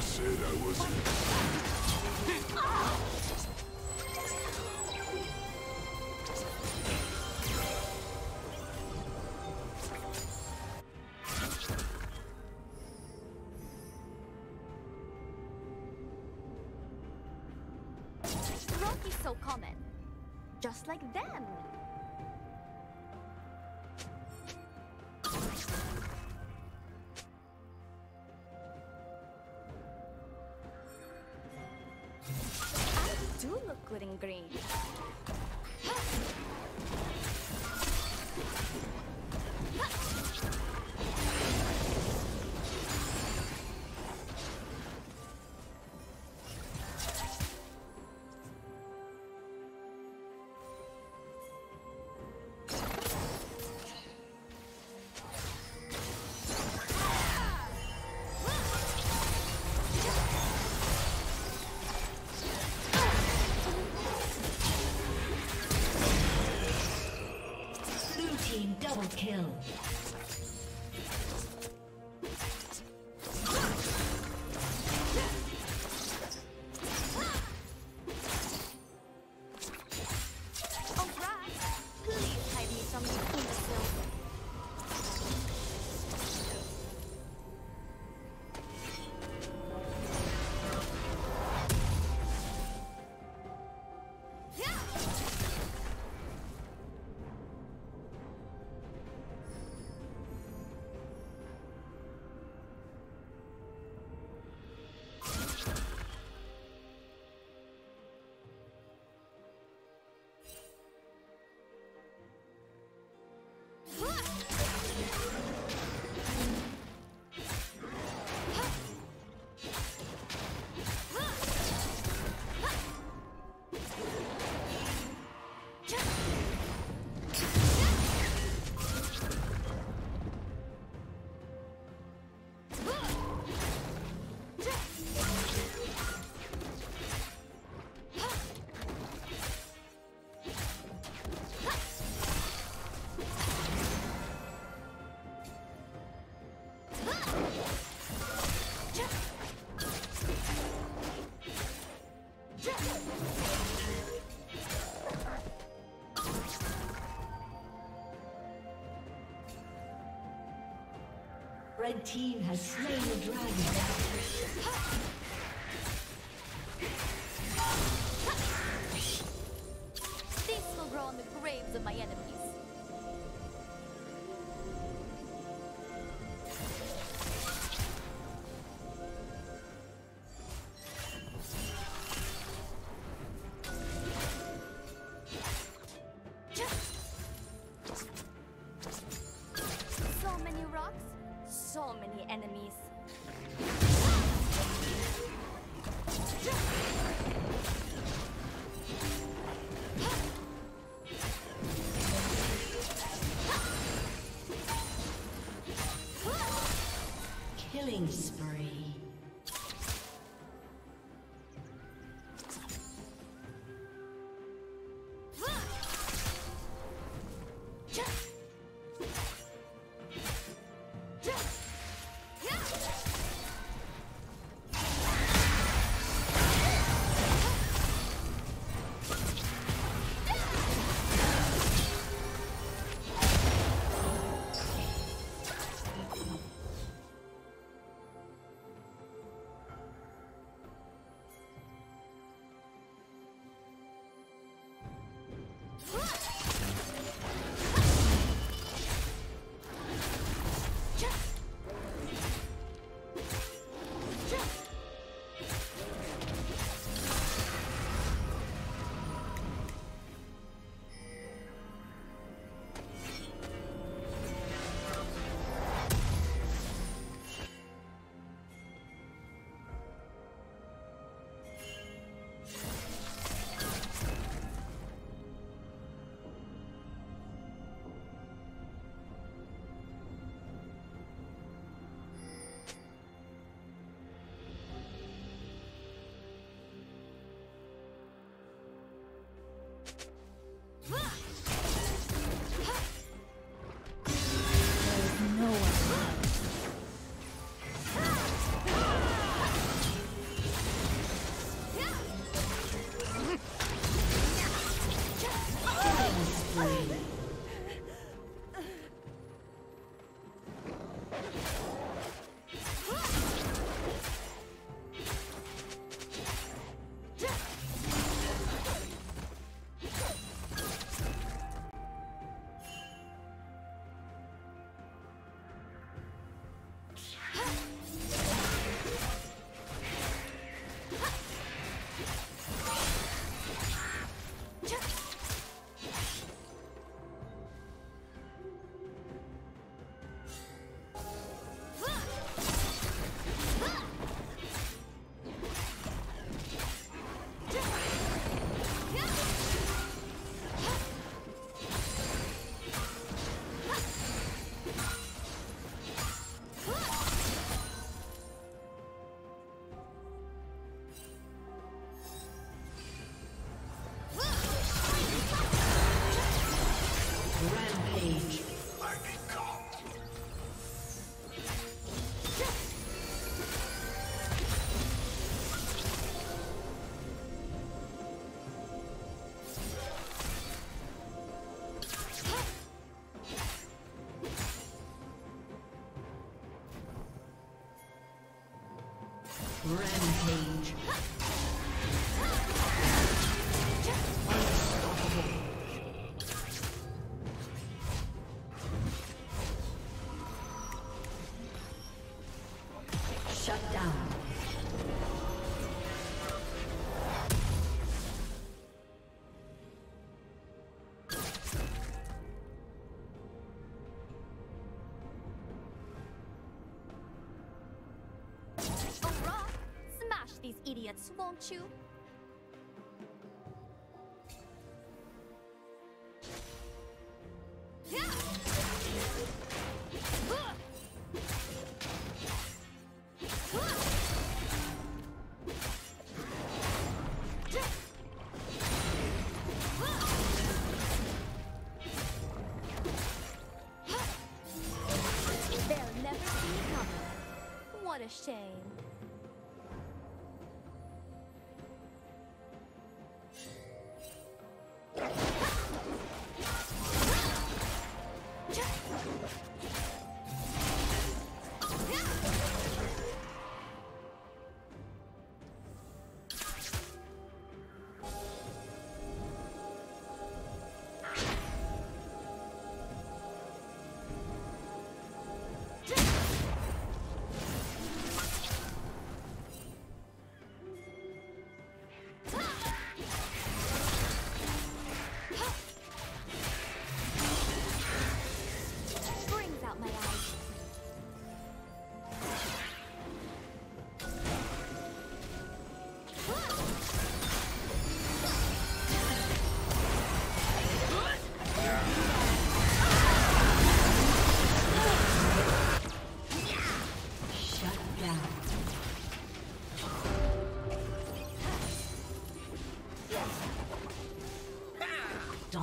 said I wasn't. so common. Just like them. Green. The red team has slain the dragon. This will grow on the graves of my enemies. Huh? Rampage. Won't you?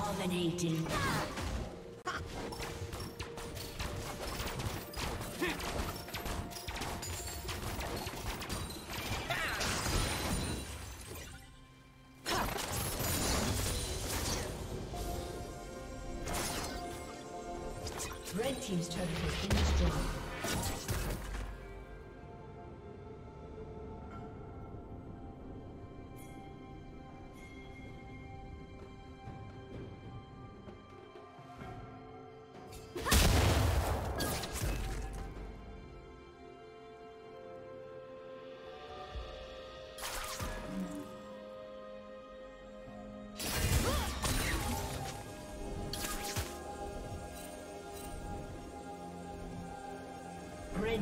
Dominating.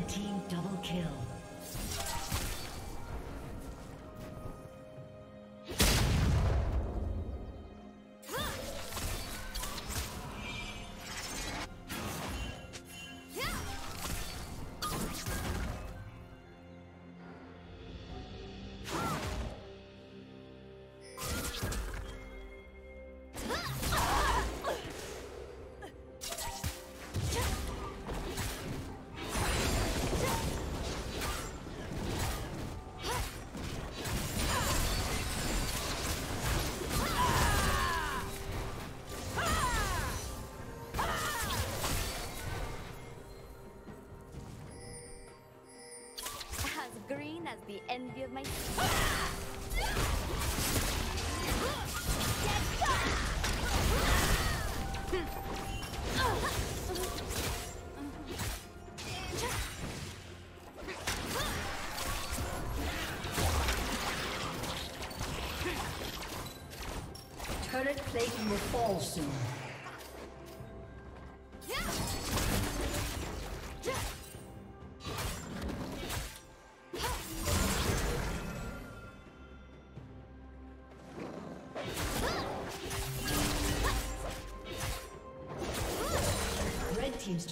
Team double kill. Envy of my Turret plating will fall soon.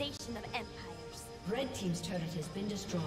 devastation of empires. Red Team's turret has been destroyed.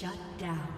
Shut down.